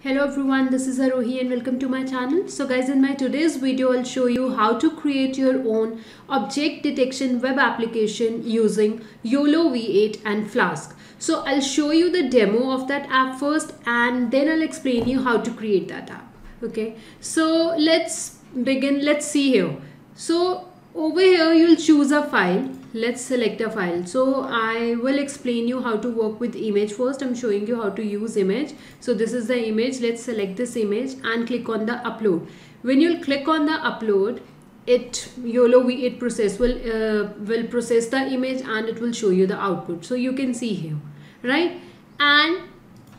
Hello everyone, this is Aarohi and welcome to my channel. So guys, in my today's video, I'll show you how to create your own object detection web application using YOLO V8 and Flask. So I'll show you the demo of that app first and then I'll explain you how to create that app. Okay, so let's begin. Let's see here. So over here, you'll choose a file let's select a file. So i will explain you how to work with image first. I'm showing you how to use image. So this is the image. Let's select this image and click on the upload. When you click on the upload it YOLO V8 process will uh, will process the image and it will show you the output. So you can see here right? And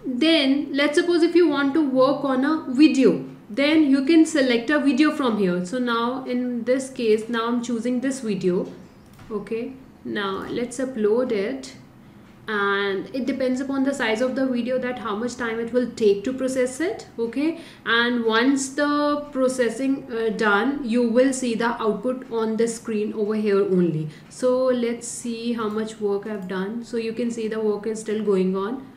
then let's suppose if you want to work on a video then you can select a video from here. So now in this case now i'm choosing this video okay now let's upload it. And it depends upon the size of the video that how much time it will take to process it okay? And once the processing uh, done you will see the output on the screen over here only. So let's see how much work I've done. So you can see the work is still going on.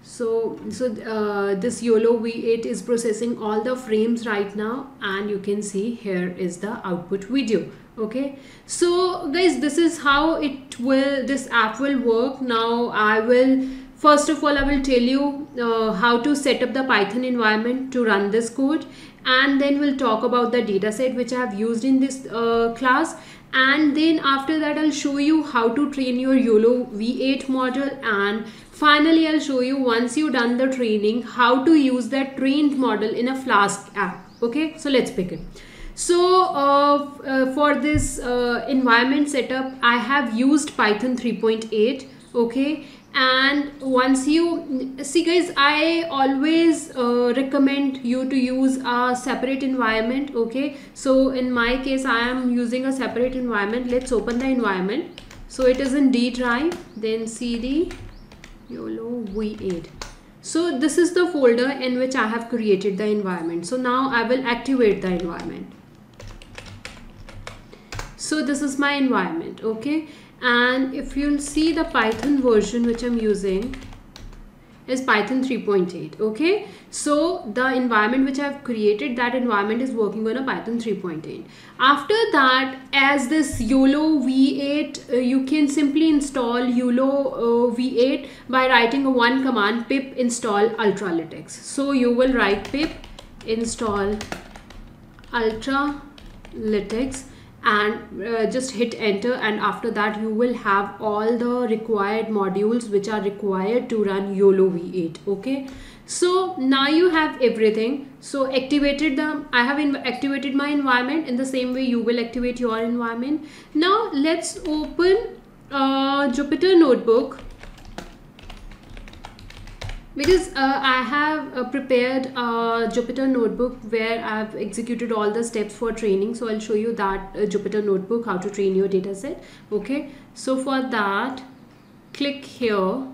So so uh, this YOLO V8 is processing all the frames right now and you can see here is the output video okay. So guys this is how it will this app will work. Now I will first of all I will tell you uh, how to set up the Python environment to run this code. And then we'll talk about the dataset which I have used in this uh, class. And then after that I'll show you how to train your YOLO V8 model and finally I'll show you once you've done the training how to use that trained model in a Flask app. Okay? So let's begin so uh, uh, for this uh, environment setup I have used Python 3.8 okay? And once you see guys i always uh, recommend you to use a separate environment okay? So in my case i am using a separate environment. Let's open the environment. So it is in d drive then cd yolo v8 so this is the folder in which i have created the environment. So now i will activate the environment so this is my environment okay? And if you'll see the python version which i'm using is python 3.8 okay? So the environment which i've created that environment is working on a python 3.8 after that as this yolo v8 uh, you can simply install yolo uh, v8 by writing a one command pip install ultralytics. So you will write pip install ultralytics and uh, just hit enter and after that you will have all the required modules which are required to run YOLO V8 okay? So now you have everything. So activated the I have activated my environment. In the same way you will activate your environment. Now let's open uh, Jupyter notebook because uh, I have uh, prepared a Jupyter notebook where I've executed all the steps for training. So I'll show you that uh, Jupyter notebook how to train your dataset okay? So for that click here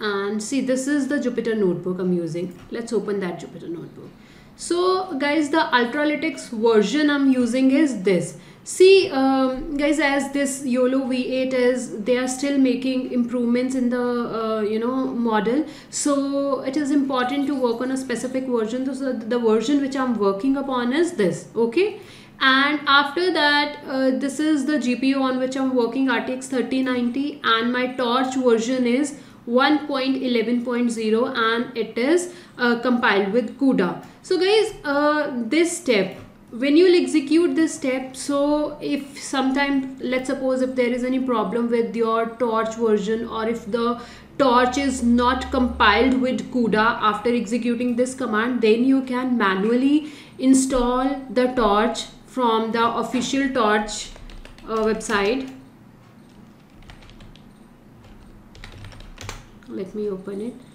and see this is the Jupyter notebook I'm using. Let's open that Jupyter notebook. So guys the Ultralytics version I'm using is this see um, guys as this YOLO V8 is they are still making improvements in the uh, you know model. So it is important to work on a specific version. So the version which I'm working upon is this okay? And after that uh, this is the GPU on which I'm working RTX 3090 and my torch version is 1.11.0 and it is uh, compiled with CUDA. So guys uh, this step when you'll execute this step so if sometime let's suppose if there is any problem with your torch version or if the torch is not compiled with CUDA after executing this command then you can manually install the torch from the official torch uh, website. Let me open it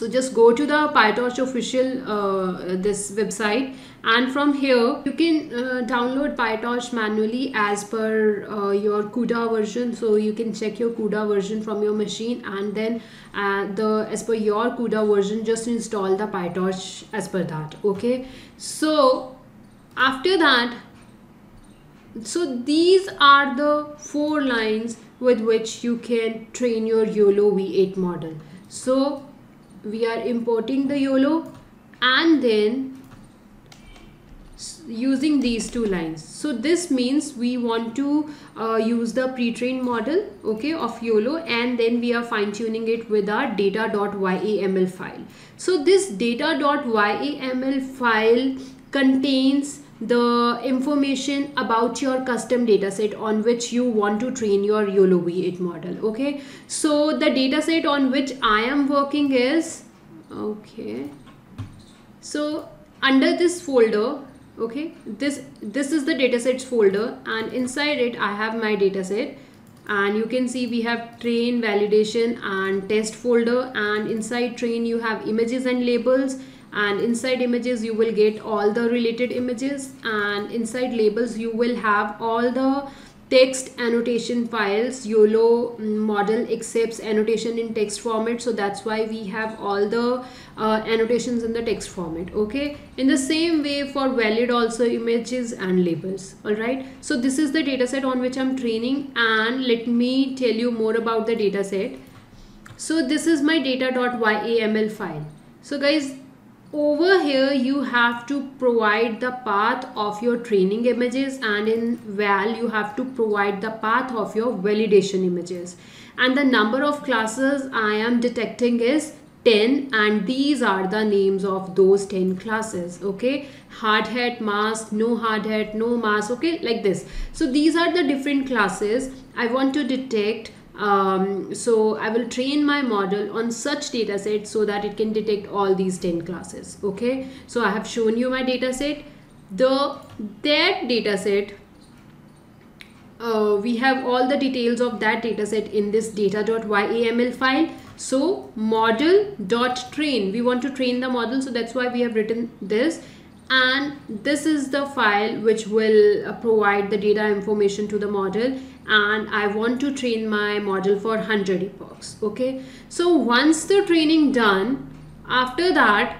so just go to the pytorch official uh, this website. And from here you can uh, download pytorch manually as per uh, your CUDA version. So you can check your CUDA version from your machine and then uh, the as per your CUDA version just install the pytorch as per that okay? So after that so these are the four lines with which you can train your YOLO V8 model. So we are importing the YOLO and then using these two lines. So this means we want to uh, use the pre-trained model okay of YOLO and then we are fine-tuning it with our data.yaml file. So this data.yaml file contains the information about your custom dataset on which you want to train your YOLO V8 model okay? So the dataset on which I am working is okay. So under this folder okay this this is the datasets folder and inside it I have my dataset and you can see we have train validation and test folder and inside train you have images and labels and inside images you will get all the related images. And inside labels you will have all the text annotation files YOLO model accepts annotation in text format. So that's why we have all the uh, annotations in the text format okay? In the same way for valid also images and labels all right? So this is the dataset on which I'm training. And let me tell you more about the dataset so this is my data.yaml file. So guys over here you have to provide the path of your training images and in val you have to provide the path of your validation images. And the number of classes i am detecting is 10 and these are the names of those 10 classes okay? Hard hat mask no hard hat no mask okay? Like this. So these are the different classes i want to detect um, so I will train my model on such data set so that it can detect all these 10 classes okay? So I have shown you my data set. The that data set uh, we have all the details of that data set in this data.yaml file. So model.train we want to train the model so that's why we have written this. And this is the file which will provide the data information to the model and I want to train my model for 100 epochs okay? So once the training done after that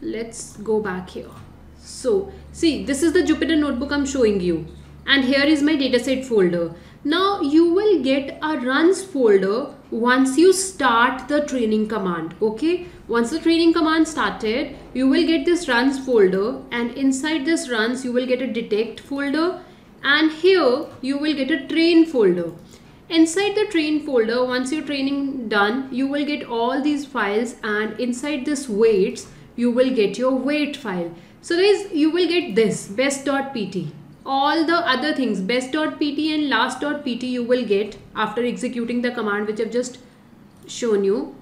let's go back here. So see this is the Jupyter notebook I'm showing you. And here is my dataset folder. Now you will get a runs folder once you start the training command okay? Once the training command started you will get this runs folder. And inside this runs you will get a detect folder and here you will get a train folder. Inside the train folder once your training done you will get all these files and inside this weights you will get your weight file. So guys you will get this best.pt all the other things best.pt and last.pt you will get after executing the command which I've just shown you.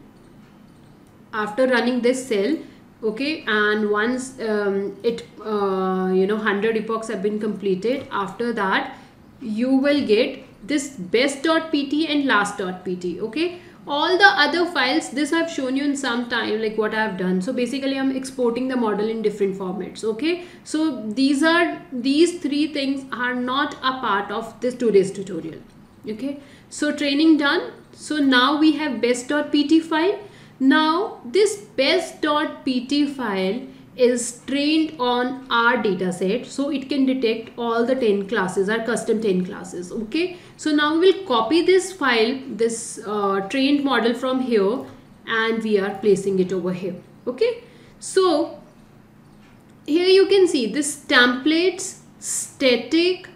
After running this cell okay and once um, it uh, you know 100 epochs have been completed after that you will get this best.pt and last.pt okay? All the other files this I've shown you in some time like what I've done. So basically I'm exporting the model in different formats okay? So these are these three things are not a part of this today's tutorial okay? So training done. So now we have best.pt file now this best.pt file is trained on our dataset so it can detect all the 10 classes our custom 10 classes okay? So now we'll copy this file this uh, trained model from here and we are placing it over here okay? So here you can see this templates static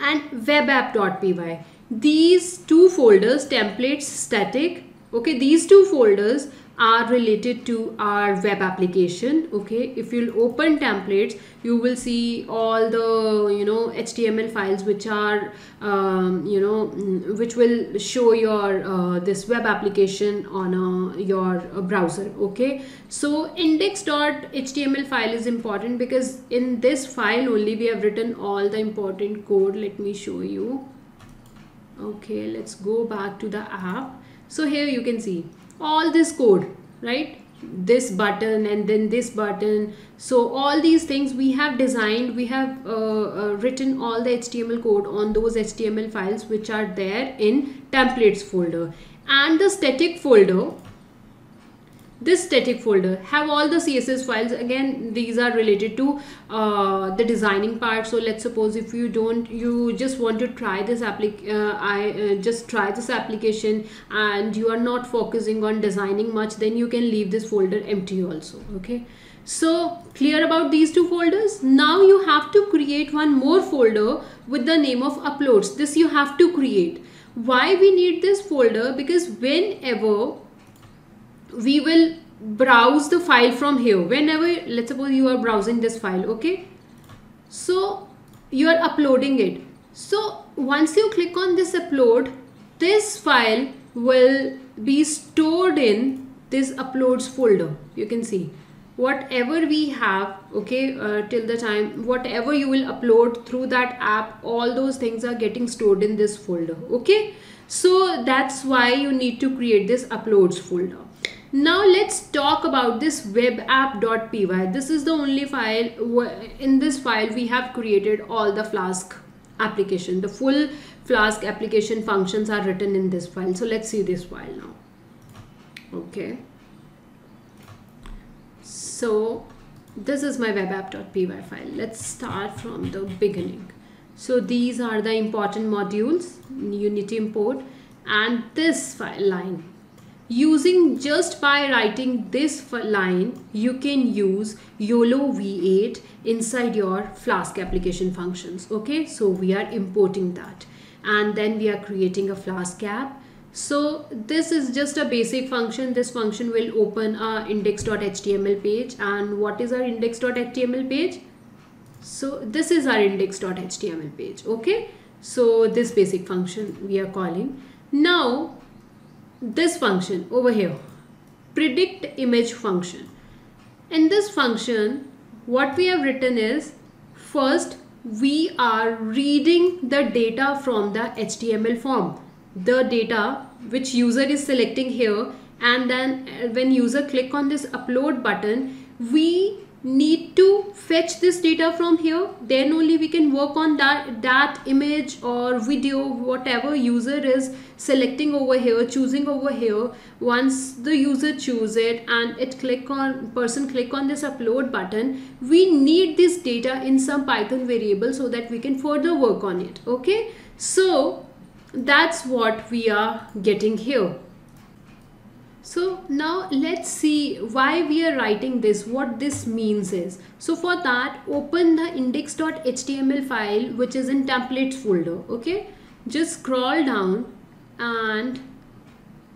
and webapp.py these two folders templates static okay? These two folders are related to our web application okay? If you'll open templates you will see all the you know html files which are um, you know mm, which will show your uh, this web application on a, your a browser okay? So index.html file is important because in this file only we have written all the important code let me show you. Okay let's go back to the app. So here you can see all this code right? This button and then this button. So all these things we have designed we have uh, uh, written all the html code on those html files which are there in templates folder. And the static folder this static folder. Have all the css files. Again these are related to uh, the designing part. So let's suppose if you don't you just want to try this applic uh, i uh, just try this application and you are not focusing on designing much then you can leave this folder empty also okay? So clear about these two folders? Now you have to create one more folder with the name of uploads. This you have to create. Why we need this folder? Because whenever we will browse the file from here. Whenever let's suppose you are browsing this file okay? So you are uploading it. So once you click on this upload this file will be stored in this uploads folder. You can see. Whatever we have okay uh, till the time whatever you will upload through that app all those things are getting stored in this folder okay? So that's why you need to create this uploads folder now let's talk about this webapp.py this is the only file in this file we have created all the flask application. The full flask application functions are written in this file. So let's see this file now. Okay. So this is my webapp.py file. Let's start from the beginning. So these are the important modules to import and this file line using just by writing this line you can use yolo v8 inside your flask application functions okay so we are importing that and then we are creating a flask app so this is just a basic function. This function will open a index.html page. And what is our index.html page? So this is our index.html page. Okay. So this basic function we are calling. Now this function over here, predict image function. In this function, what we have written is first we are reading the data from the HTML form the data which user is selecting here and then uh, when user click on this upload button we need to fetch this data from here then only we can work on that that image or video whatever user is selecting over here choosing over here. Once the user choose it and it click on person click on this upload button we need this data in some python variable so that we can further work on it okay? So that's what we are getting here so now let's see why we are writing this what this means is. So for that open the index.html file which is in templates folder okay? Just scroll down and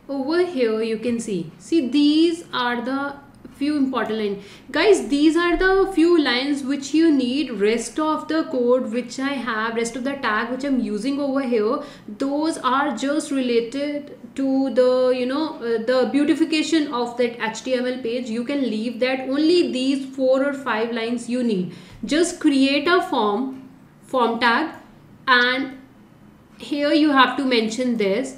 over here you can see. See these are the few important lines guys these are the few lines which you need. Rest of the code which i have rest of the tag which i'm using over here those are just related to the you know uh, the beautification of that html page. You can leave that. Only these four or five lines you need. Just create a form form tag and here you have to mention this.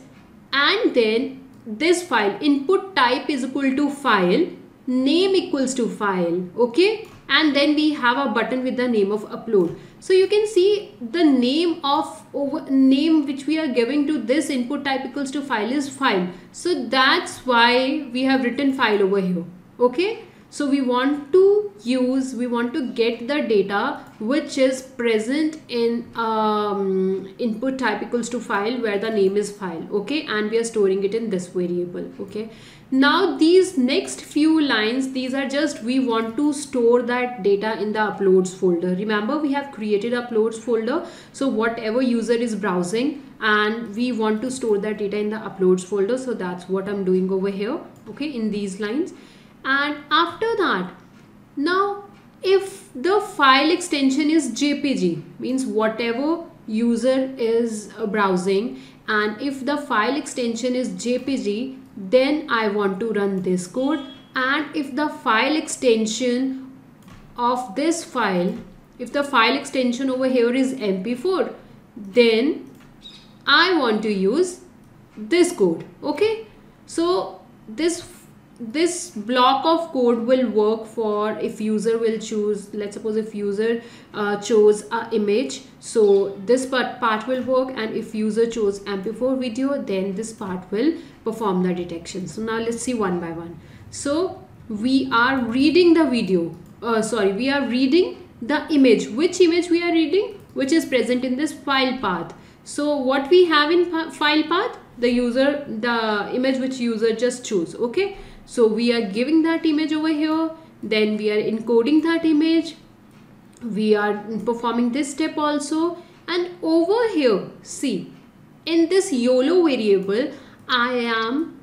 And then this file input type is equal to file name equals to file okay? And then we have a button with the name of upload. So you can see the name of over name which we are giving to this input type equals to file is file. So that's why we have written file over here okay so we want to use we want to get the data which is present in um, input type equals to file where the name is file okay? And we are storing it in this variable okay? Now these next few lines these are just we want to store that data in the uploads folder. Remember we have created uploads folder. So whatever user is browsing and we want to store that data in the uploads folder. So that's what i'm doing over here okay in these lines and after that now if the file extension is jpg means whatever user is uh, browsing and if the file extension is jpg then I want to run this code. And if the file extension of this file if the file extension over here is mp4 then I want to use this code okay? So this this block of code will work for if user will choose let's suppose if user uh, chose a image so this part, part will work and if user chose mp4 video then this part will perform the detection. So now let's see one by one. So we are reading the video uh, sorry we are reading the image. Which image we are reading? Which is present in this file path. So what we have in file path? The user the image which user just choose okay so we are giving that image over here. Then we are encoding that image. We are performing this step also. And over here see in this YOLO variable I am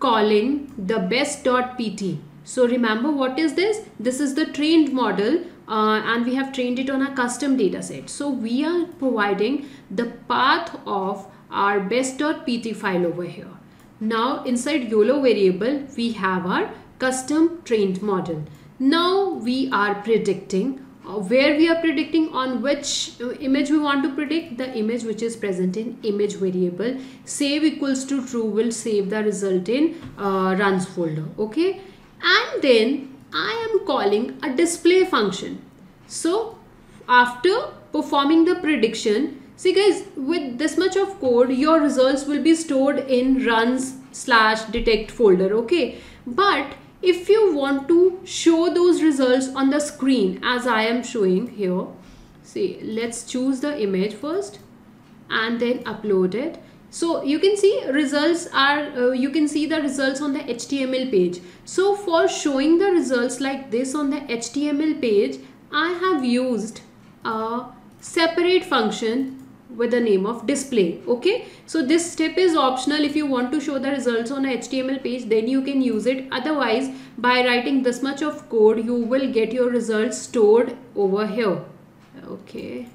calling the best.pt so remember what is this? This is the trained model uh, and we have trained it on a custom data set so we are providing the path of our best.pt file over here now inside YOLO variable we have our custom trained model. Now we are predicting uh, where we are predicting on which uh, image we want to predict? The image which is present in image variable. Save equals to true will save the result in uh, runs folder okay? And then I am calling a display function. So after performing the prediction see guys with this much of code your results will be stored in runs slash detect folder okay? But if you want to show those results on the screen as I am showing here see let's choose the image first and then upload it. So you can see results are uh, you can see the results on the HTML page. So for showing the results like this on the HTML page I have used a separate function with the name of display okay? So this step is optional. If you want to show the results on a html page then you can use it. Otherwise by writing this much of code you will get your results stored over here okay?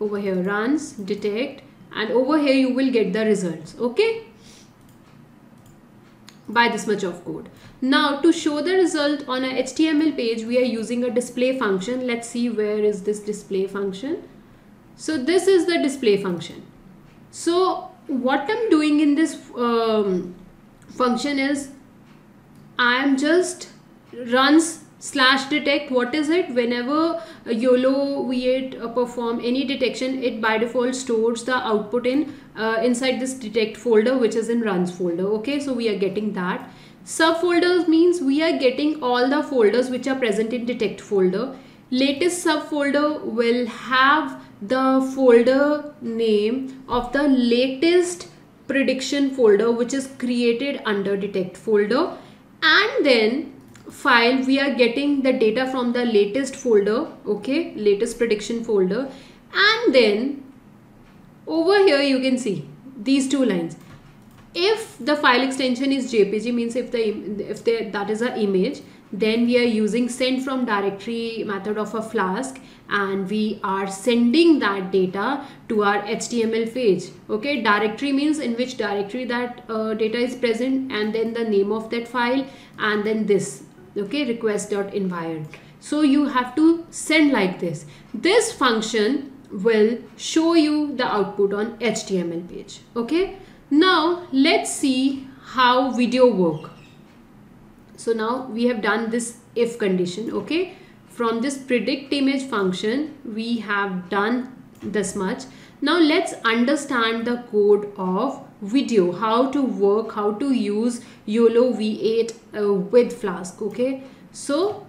Over here runs detect and over here you will get the results okay? By this much of code. Now to show the result on a html page we are using a display function. Let's see where is this display function so this is the display function. So what I'm doing in this um, function is I am just runs slash detect. What is it? Whenever YOLO V8 uh, perform any detection it by default stores the output in uh, inside this detect folder which is in runs folder. Okay? So we are getting that. Subfolders means we are getting all the folders which are present in detect folder. Latest subfolder will have the folder name of the latest prediction folder which is created under detect folder. And then file we are getting the data from the latest folder okay latest prediction folder. And then over here you can see these two lines. If the file extension is jpg means if the if the, that is a image then we are using send from directory method of a flask and we are sending that data to our html page. Okay directory means in which directory that uh, data is present and then the name of that file and then this okay request.environment so you have to send like this. This function will show you the output on html page. Okay now let's see how video work so now we have done this if condition okay? From this predict image function we have done this much. Now let's understand the code of video. How to work how to use YOLO V8 uh, with Flask okay? So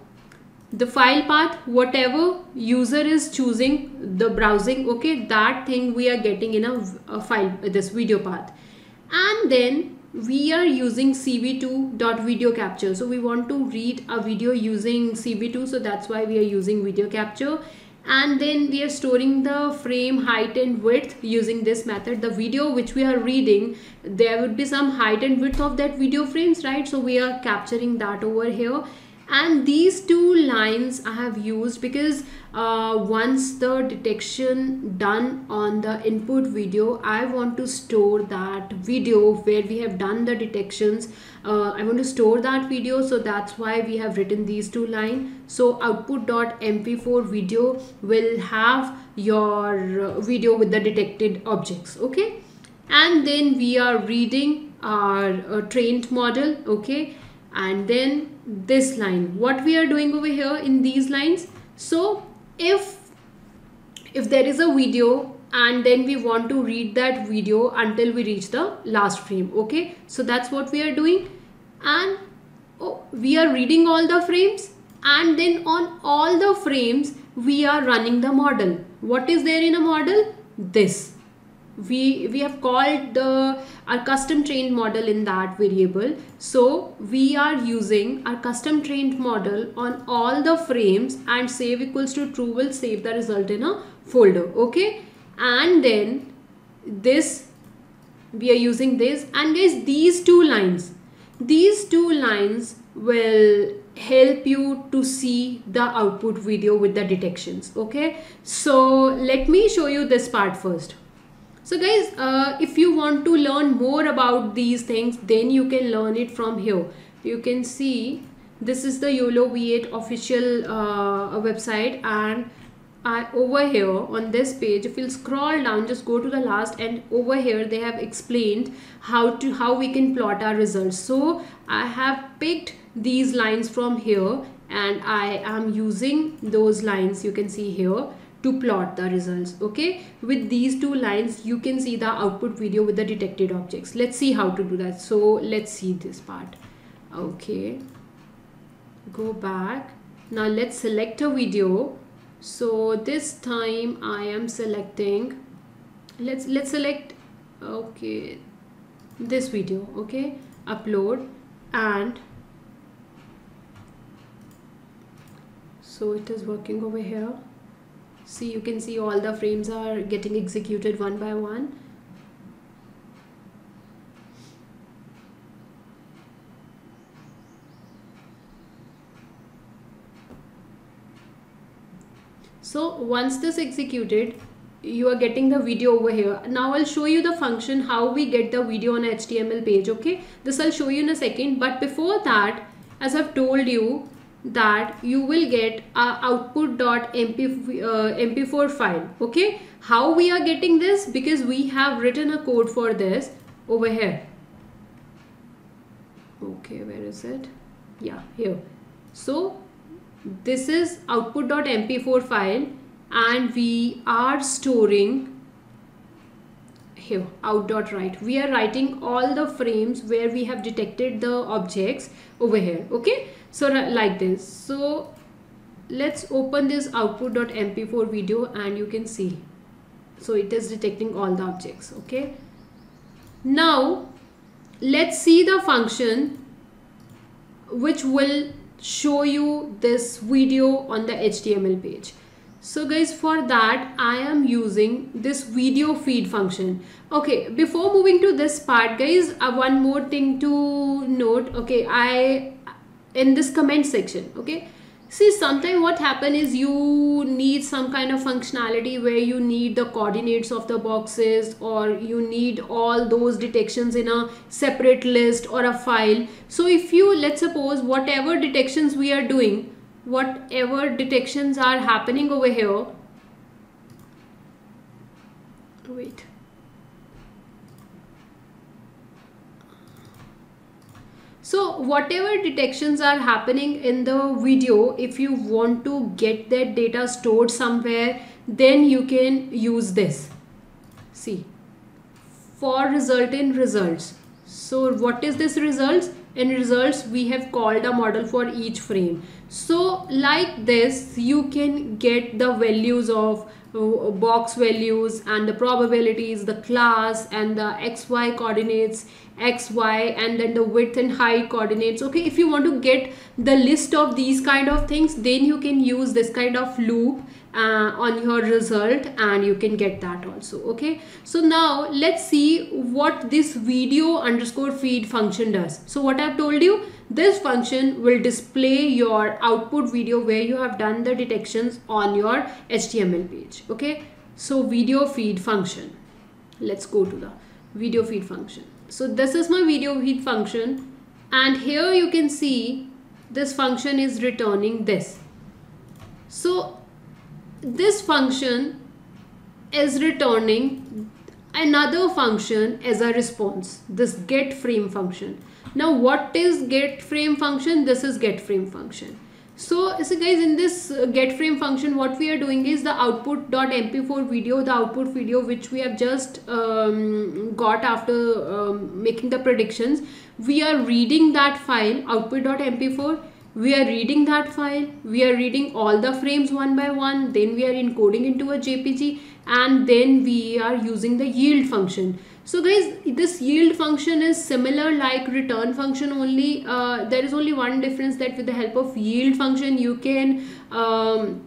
the file path whatever user is choosing the browsing okay? That thing we are getting in a, a file this video path. And then we are using cv2.video capture. So we want to read a video using cv2 so that's why we are using video capture. And then we are storing the frame height and width using this method. The video which we are reading there would be some height and width of that video frames right? So we are capturing that over here and these two lines I have used because uh, once the detection done on the input video I want to store that video where we have done the detections. Uh, I want to store that video so that's why we have written these two lines. So output.mp4 video will have your video with the detected objects okay? And then we are reading our uh, trained model okay? And then this line. What we are doing over here in these lines. So if if there is a video and then we want to read that video until we reach the last frame okay? So that's what we are doing. And oh, we are reading all the frames and then on all the frames we are running the model. What is there in a model? This we we have called the our custom trained model in that variable. So we are using our custom trained model on all the frames and save equals to true will save the result in a folder okay? And then this we are using this and guys these two lines these two lines will help you to see the output video with the detections okay? So let me show you this part first so guys uh, if you want to learn more about these things then you can learn it from here. You can see this is the YOLO V8 official uh, website and I, over here on this page if you scroll down just go to the last and over here they have explained how to how we can plot our results. So I have picked these lines from here and I am using those lines you can see here to plot the results okay? With these two lines you can see the output video with the detected objects. Let's see how to do that. So let's see this part. Okay. Go back. Now let's select a video. So this time I am selecting let's let's select okay this video okay? Upload and so it is working over here see you can see all the frames are getting executed one by one. So once this executed you are getting the video over here. Now i'll show you the function how we get the video on html page okay? This i'll show you in a second but before that as i've told you that you will get a output.mp uh, mp4 file okay? How we are getting this? Because we have written a code for this over here. Okay where is it? Yeah here. So this is output.mp4 file and we are storing here out.write we are writing all the frames where we have detected the objects over here okay so like this so let's open this output.mp4 video and you can see so it is detecting all the objects okay now let's see the function which will show you this video on the HTML page. So guys for that I am using this video feed function. Okay before moving to this part guys uh, one more thing to note okay I in this comment section okay? See sometimes what happen is you need some kind of functionality where you need the coordinates of the boxes or you need all those detections in a separate list or a file. So if you let's suppose whatever detections we are doing whatever detections are happening over here. Wait so whatever detections are happening in the video if you want to get that data stored somewhere then you can use this. See for result in results. So what is this results in results we have called a model for each frame. So like this you can get the values of uh, box values and the probabilities the class and the xy coordinates xy and then the width and height coordinates. Okay if you want to get the list of these kind of things then you can use this kind of loop uh, on your result and you can get that also okay so now let's see what this video underscore feed function does so what i've told you this function will display your output video where you have done the detections on your HTML page. Okay, so video feed function. Let's go to the video feed function. So this is my video feed function and here you can see this function is returning this. So this function is returning another function as a response, this get frame function. Now what is get frame function? This is get frame function. so, so guys in this uh, get frame function what we are doing is the output.mp4 video the output video which we have just um, got after um, making the predictions we are reading that file output.mp4 we are reading that file. We are reading all the frames one by one. Then we are encoding into a jpg and then we are using the yield function. So guys this yield function is similar like return function only. Uh, there is only one difference that with the help of yield function you can um,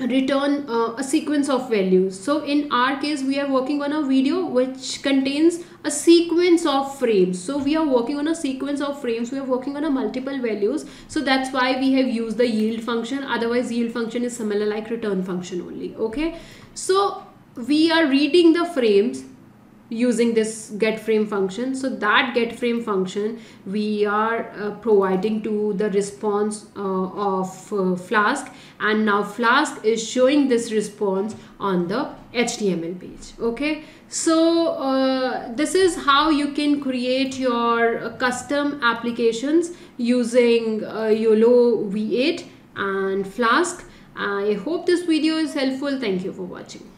return uh, a sequence of values. So in our case we are working on a video which contains a sequence of frames. So we are working on a sequence of frames. We are working on a multiple values. So that's why we have used the yield function. Otherwise yield function is similar like return function only. Okay? So we are reading the frames using this get frame function. So that get frame function we are uh, providing to the response uh, of uh, flask. And now flask is showing this response on the html page. Okay? So uh, this is how you can create your custom applications using uh, yolo v8 and flask. I hope this video is helpful. Thank you for watching